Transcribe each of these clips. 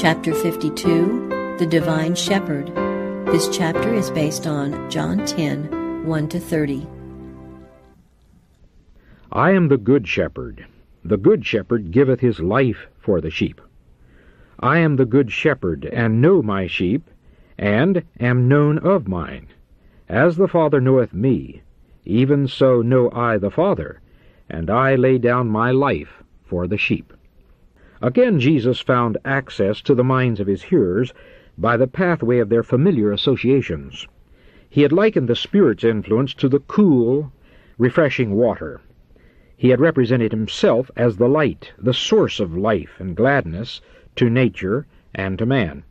Chapter 52 The Divine Shepherd. This chapter is based on John 10 1 to 30. I am the good shepherd. The good shepherd giveth his life for the sheep. I am the good shepherd, and know my sheep, and am known of mine. As the Father knoweth me, even so know I the Father, and I lay down my life for the sheep. Again Jesus found access to the minds of his hearers by the pathway of their familiar associations. He had likened the Spirit's influence to the cool, refreshing water. He had represented himself as the light, the source of life and gladness to nature and to man.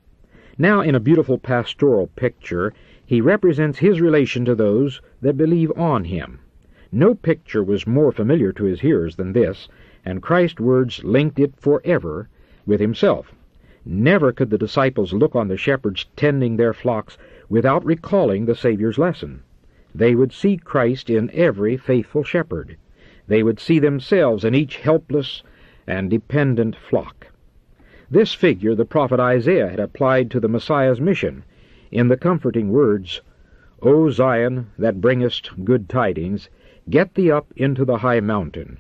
Now, in a beautiful pastoral picture, he represents his relation to those that believe on him. No picture was more familiar to his hearers than this, and Christ's words linked it forever with himself. Never could the disciples look on the shepherds tending their flocks without recalling the Saviour's lesson. They would see Christ in every faithful shepherd. They would see themselves in each helpless and dependent flock. This figure the prophet Isaiah had applied to the Messiah's mission in the comforting words, O Zion, that bringest good tidings, get thee up into the high mountain.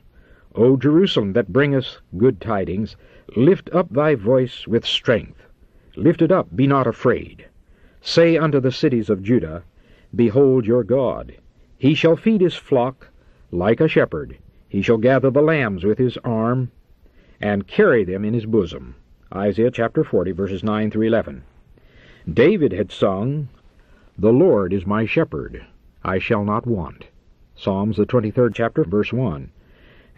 O Jerusalem, that bringest good tidings, lift up thy voice with strength. Lift it up, be not afraid. Say unto the cities of Judah, Behold your God. He shall feed his flock like a shepherd. He shall gather the lambs with his arm, and carry them in his bosom. Isaiah chapter 40, verses 9 through 11. David had sung, The Lord is my shepherd, I shall not want. Psalms the 23rd chapter, verse 1.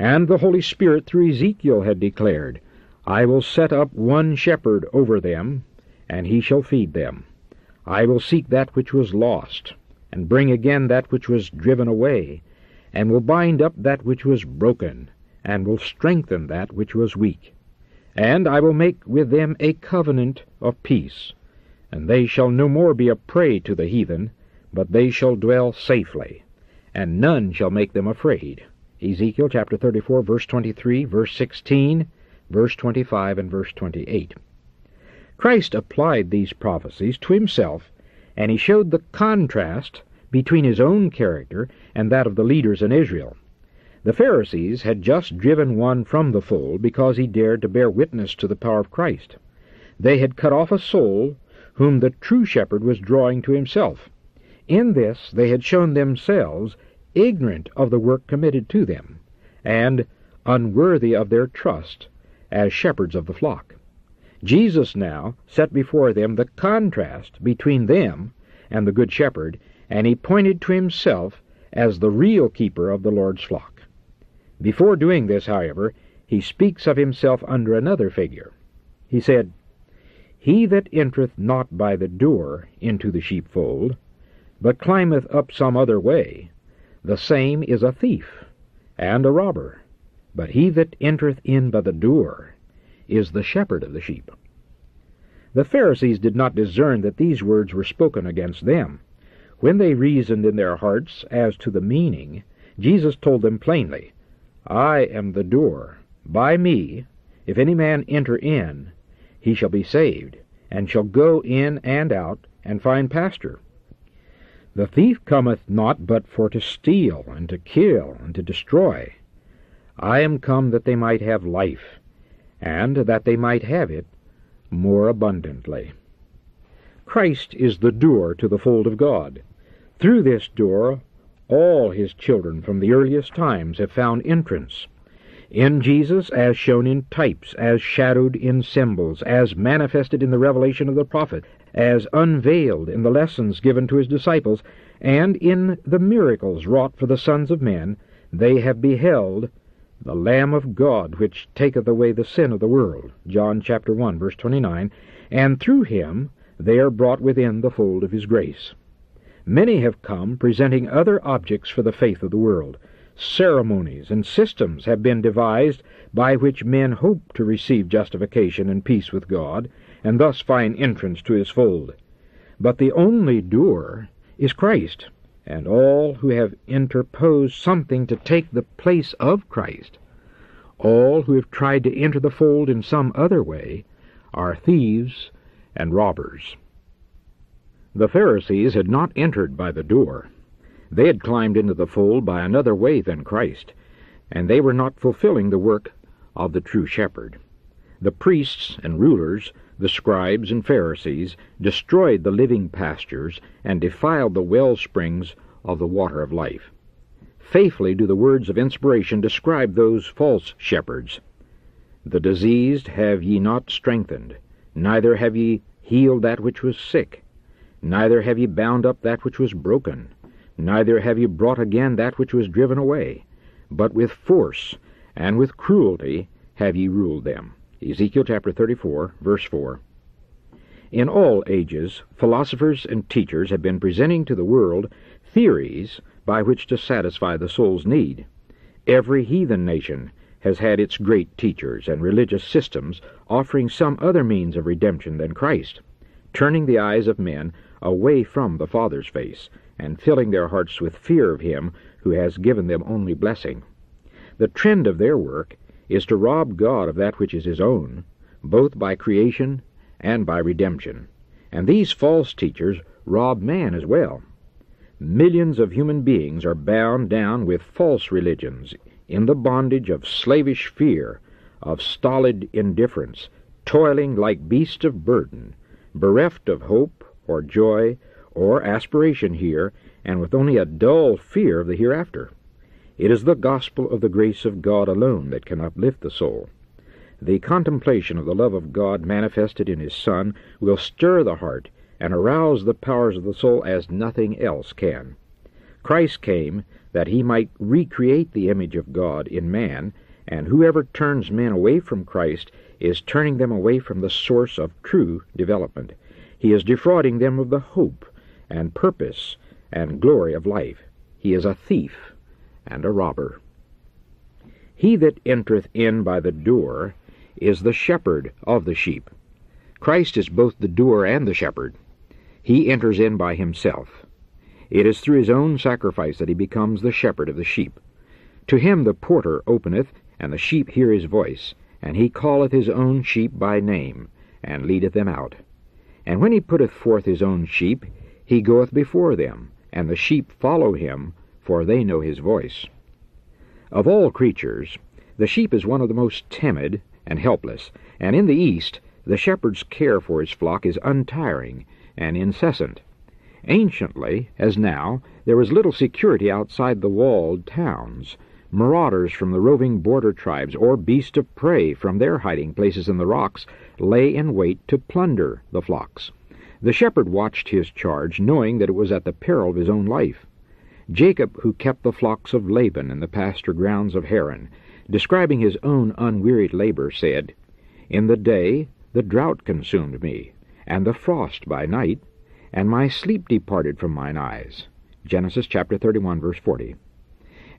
And the Holy Spirit through Ezekiel had declared, I will set up one shepherd over them, and he shall feed them. I will seek that which was lost, and bring again that which was driven away, and will bind up that which was broken, and will strengthen that which was weak. And I will make with them a covenant of peace, and they shall no more be a prey to the heathen, but they shall dwell safely, and none shall make them afraid. Ezekiel chapter 34, verse 23, verse 16, verse 25, and verse 28. Christ applied these prophecies to himself, and he showed the contrast between his own character and that of the leaders in Israel. The Pharisees had just driven one from the fold because he dared to bear witness to the power of Christ. They had cut off a soul whom the true shepherd was drawing to himself. In this they had shown themselves ignorant of the work committed to them, and unworthy of their trust as shepherds of the flock. Jesus now set before them the contrast between them and the Good Shepherd, and he pointed to himself as the real keeper of the Lord's flock. Before doing this, however, he speaks of himself under another figure. He said, He that entereth not by the door into the sheepfold, but climbeth up some other way, the same is a thief and a robber. But he that entereth in by the door is the shepherd of the sheep. The Pharisees did not discern that these words were spoken against them. When they reasoned in their hearts as to the meaning, Jesus told them plainly, I am the door. By me, if any man enter in, he shall be saved, and shall go in and out, and find pasture. The thief cometh not but for to steal, and to kill, and to destroy. I am come that they might have life, and that they might have it more abundantly. Christ is the door to the fold of God. Through this door, all his children from the earliest times have found entrance. In Jesus, as shown in types, as shadowed in symbols, as manifested in the revelation of the prophet, as unveiled in the lessons given to his disciples, and in the miracles wrought for the sons of men, they have beheld the Lamb of God, which taketh away the sin of the world. John chapter 1, verse 29. And through him they are brought within the fold of his grace. Many have come presenting other objects for the faith of the world. Ceremonies and systems have been devised by which men hope to receive justification and peace with God, and thus find entrance to his fold. But the only door is Christ, and all who have interposed something to take the place of Christ, all who have tried to enter the fold in some other way, are thieves and robbers. The Pharisees had not entered by the door. They had climbed into the fold by another way than Christ, and they were not fulfilling the work of the true shepherd. The priests and rulers, the scribes and Pharisees, destroyed the living pastures and defiled the well springs of the water of life. Faithfully do the words of inspiration describe those false shepherds. The diseased have ye not strengthened, neither have ye healed that which was sick, neither have ye bound up that which was broken, neither have ye brought again that which was driven away, but with force and with cruelty have ye ruled them. Ezekiel chapter 34, verse 4. In all ages, philosophers and teachers have been presenting to the world theories by which to satisfy the soul's need. Every heathen nation has had its great teachers and religious systems offering some other means of redemption than Christ, turning the eyes of men away from the Father's face and filling their hearts with fear of Him who has given them only blessing. The trend of their work is to rob God of that which is his own, both by creation and by redemption. And these false teachers rob man as well. Millions of human beings are bound down with false religions in the bondage of slavish fear, of stolid indifference, toiling like beasts of burden, bereft of hope or joy or aspiration here, and with only a dull fear of the hereafter. It is the gospel of the grace of God alone that can uplift the soul. The contemplation of the love of God manifested in His Son will stir the heart and arouse the powers of the soul as nothing else can. Christ came that He might recreate the image of God in man, and whoever turns men away from Christ is turning them away from the source of true development. He is defrauding them of the hope and purpose and glory of life. He is a thief and a robber. He that entereth in by the door is the shepherd of the sheep. Christ is both the doer and the shepherd. He enters in by himself. It is through his own sacrifice that he becomes the shepherd of the sheep. To him the porter openeth, and the sheep hear his voice, and he calleth his own sheep by name, and leadeth them out. And when he putteth forth his own sheep, he goeth before them, and the sheep follow him, for they know his voice. Of all creatures, the sheep is one of the most timid and helpless, and in the East the shepherd's care for his flock is untiring and incessant. Anciently, as now, there was little security outside the walled towns. Marauders from the roving border tribes, or beasts of prey from their hiding places in the rocks, lay in wait to plunder the flocks. The shepherd watched his charge, knowing that it was at the peril of his own life. Jacob, who kept the flocks of Laban in the pasture grounds of Haran, describing his own unwearied labor, said, In the day the drought consumed me, and the frost by night, and my sleep departed from mine eyes. Genesis chapter 31, verse 40.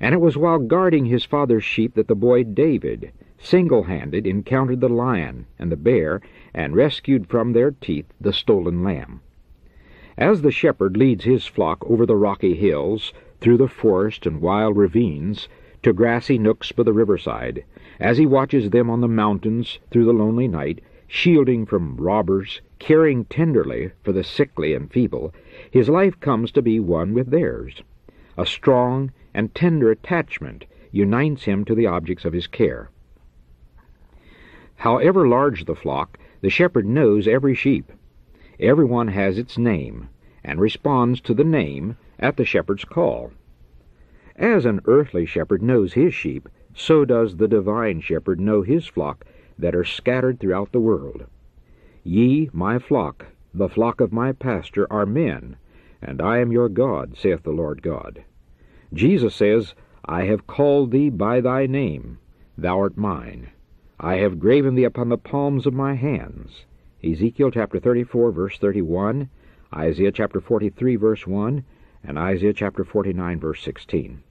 And it was while guarding his father's sheep that the boy David, single-handed, encountered the lion and the bear, and rescued from their teeth the stolen lamb. As the shepherd leads his flock over the rocky hills, through the forest and wild ravines, to grassy nooks by the riverside, as he watches them on the mountains through the lonely night, shielding from robbers, caring tenderly for the sickly and feeble, his life comes to be one with theirs. A strong and tender attachment unites him to the objects of his care. However large the flock, the shepherd knows every sheep. Every one has its name, and responds to the name at the shepherd's call. As an earthly shepherd knows his sheep, so does the divine shepherd know his flock that are scattered throughout the world. Ye, my flock, the flock of my pasture, are men, and I am your God, saith the Lord God. Jesus says, I have called thee by thy name, thou art mine. I have graven thee upon the palms of my hands. Ezekiel chapter 34, verse 31, Isaiah chapter 43, verse 1, and Isaiah chapter 49, verse 16.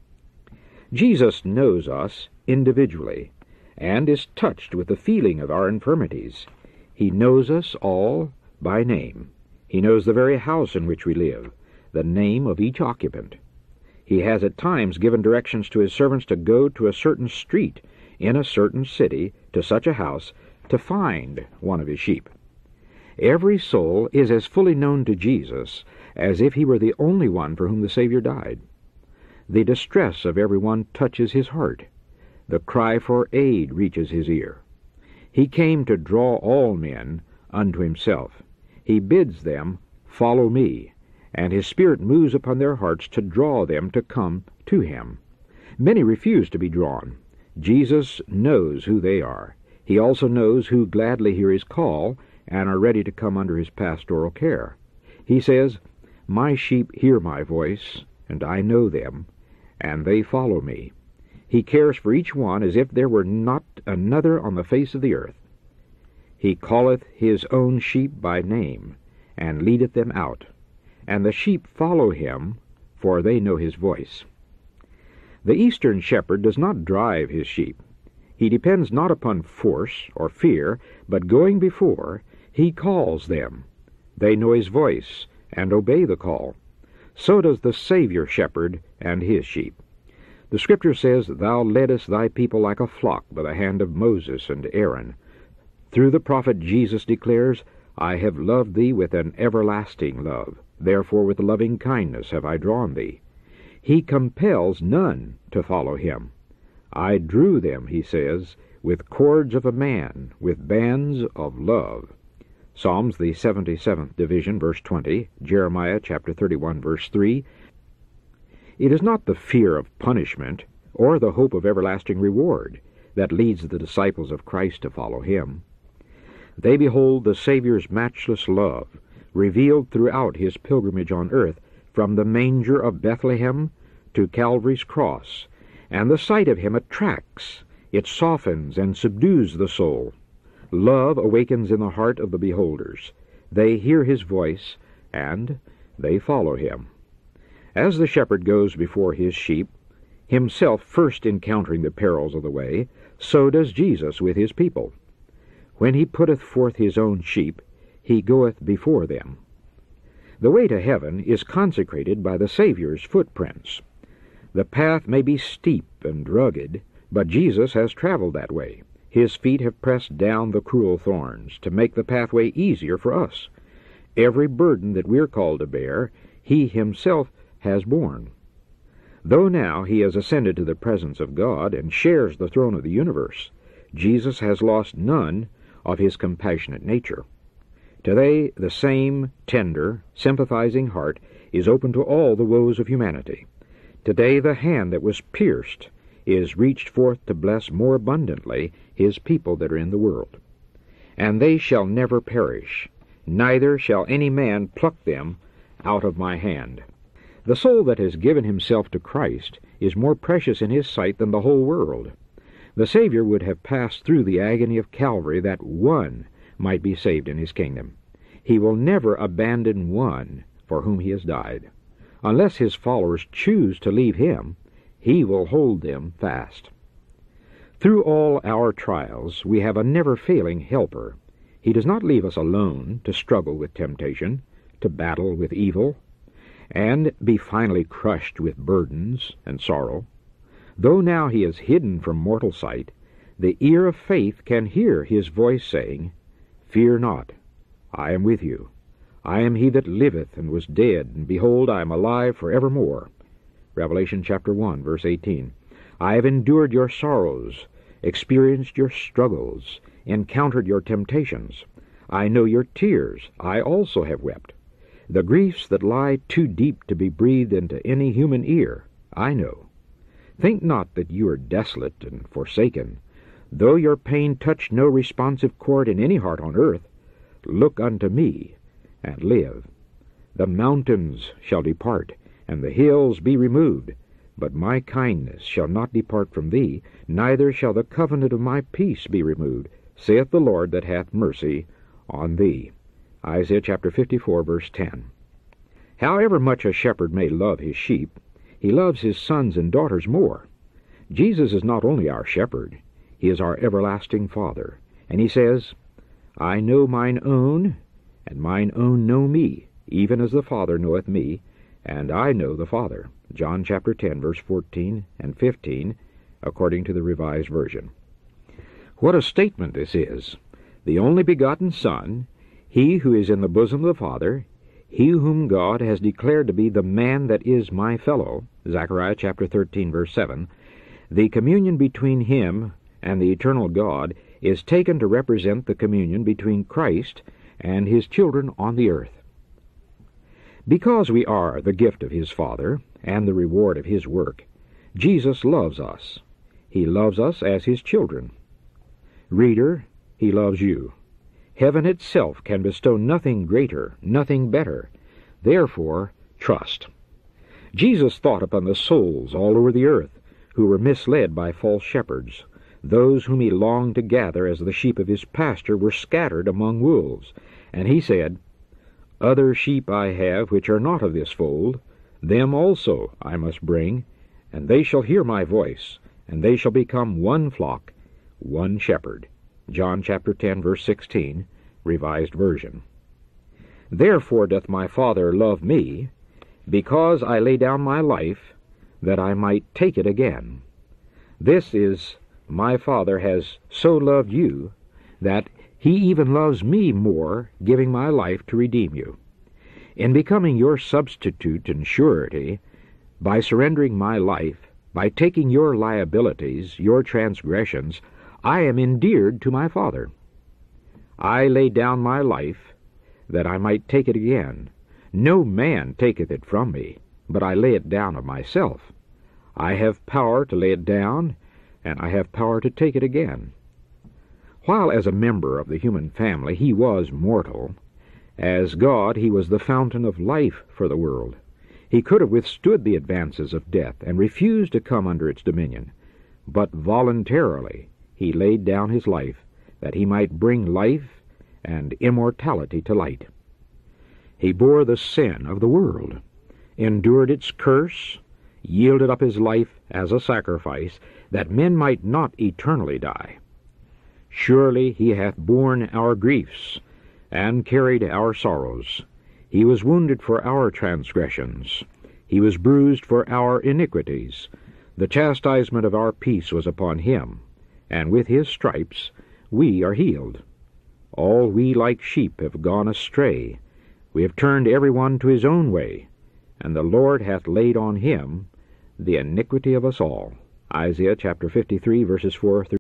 Jesus knows us individually, and is touched with the feeling of our infirmities. He knows us all by name. He knows the very house in which we live, the name of each occupant. He has at times given directions to his servants to go to a certain street in a certain city, to such a house, to find one of his sheep. Every soul is as fully known to Jesus as if he were the only one for whom the Savior died. The distress of every one touches his heart. The cry for aid reaches his ear. He came to draw all men unto himself. He bids them, Follow me, and his Spirit moves upon their hearts to draw them to come to him. Many refuse to be drawn. Jesus knows who they are. He also knows who gladly hear his call and are ready to come under his pastoral care. He says, My sheep hear my voice, and I know them, and they follow me. He cares for each one as if there were not another on the face of the earth. He calleth his own sheep by name, and leadeth them out. And the sheep follow him, for they know his voice. The eastern shepherd does not drive his sheep. He depends not upon force or fear, but going before, he calls them. They know his voice, and obey the call. So does the Savior shepherd and his sheep. The Scripture says, Thou leddest thy people like a flock by the hand of Moses and Aaron. Through the prophet Jesus declares, I have loved thee with an everlasting love. Therefore with loving kindness have I drawn thee. He compels none to follow him. I drew them, he says, with cords of a man, with bands of love. Psalms, the 77th division, verse 20, Jeremiah chapter 31, verse 3. It is not the fear of punishment or the hope of everlasting reward that leads the disciples of Christ to follow him. They behold the Saviour's matchless love, revealed throughout his pilgrimage on earth, from the manger of Bethlehem to Calvary's cross, and the sight of him attracts, it softens and subdues the soul. Love awakens in the heart of the beholders. They hear his voice, and they follow him. As the shepherd goes before his sheep, himself first encountering the perils of the way, so does Jesus with his people. When he putteth forth his own sheep, he goeth before them. The way to heaven is consecrated by the Saviour's footprints. The path may be steep and rugged, but Jesus has traveled that way. His feet have pressed down the cruel thorns to make the pathway easier for us. Every burden that we're called to bear, he himself has borne. Though now he has ascended to the presence of God and shares the throne of the universe, Jesus has lost none of his compassionate nature. Today, the same tender, sympathizing heart is open to all the woes of humanity. Today the hand that was pierced is reached forth to bless more abundantly his people that are in the world. And they shall never perish, neither shall any man pluck them out of my hand. The soul that has given himself to Christ is more precious in his sight than the whole world. The Savior would have passed through the agony of Calvary that one might be saved in his kingdom. He will never abandon one for whom he has died. Unless his followers choose to leave him, he will hold them fast. Through all our trials, we have a never failing helper. He does not leave us alone to struggle with temptation, to battle with evil, and be finally crushed with burdens and sorrow. Though now he is hidden from mortal sight, the ear of faith can hear his voice saying, Fear not, I am with you. I am he that liveth and was dead, and behold, I am alive for evermore. Revelation chapter 1, verse 18. I have endured your sorrows, experienced your struggles, encountered your temptations. I know your tears. I also have wept. The griefs that lie too deep to be breathed into any human ear, I know. Think not that you are desolate and forsaken. Though your pain touch no responsive chord in any heart on earth, look unto me, and live. The mountains shall depart, and the hills be removed, but my kindness shall not depart from thee, neither shall the covenant of my peace be removed, saith the Lord that hath mercy on thee. Isaiah chapter 54, verse 10. However much a shepherd may love his sheep, he loves his sons and daughters more. Jesus is not only our shepherd, he is our everlasting Father, and he says, I know mine own, and mine own know me, even as the Father knoweth me, and I know the Father. John chapter 10, verse 14 and 15, according to the Revised Version. What a statement this is! the only begotten Son, he who is in the bosom of the Father, he whom God has declared to be the man that is my fellow, Zechariah chapter 13 verse 7, the communion between him and the eternal God is taken to represent the communion between Christ and his children on the earth. Because we are the gift of his Father and the reward of his work, Jesus loves us. He loves us as his children. Reader, he loves you. Heaven itself can bestow nothing greater, nothing better. Therefore, trust. Jesus thought upon the souls all over the earth who were misled by false shepherds. Those whom he longed to gather as the sheep of his pasture were scattered among wolves. And he said, Other sheep I have which are not of this fold, them also I must bring, and they shall hear my voice, and they shall become one flock, one shepherd. John chapter 10 verse 16, Revised Version. Therefore doth my Father love me, because I lay down my life, that I might take it again. This is, my Father has so loved you, that he even loves me more, giving my life to redeem you. In becoming your substitute and surety, by surrendering my life, by taking your liabilities, your transgressions, I am endeared to my Father. I lay down my life, that I might take it again. No man taketh it from me, but I lay it down of myself. I have power to lay it down, and I have power to take it again. While as a member of the human family he was mortal, as God he was the fountain of life for the world. He could have withstood the advances of death and refused to come under its dominion, but voluntarily he laid down his life that he might bring life and immortality to light. He bore the sin of the world, endured its curse, yielded up his life as a sacrifice, that men might not eternally die. Surely he hath borne our griefs, and carried our sorrows. He was wounded for our transgressions, he was bruised for our iniquities. The chastisement of our peace was upon him, and with his stripes we are healed. All we like sheep have gone astray. We have turned every one to his own way, and the Lord hath laid on him the iniquity of us all. Isaiah chapter 53, verses 4 through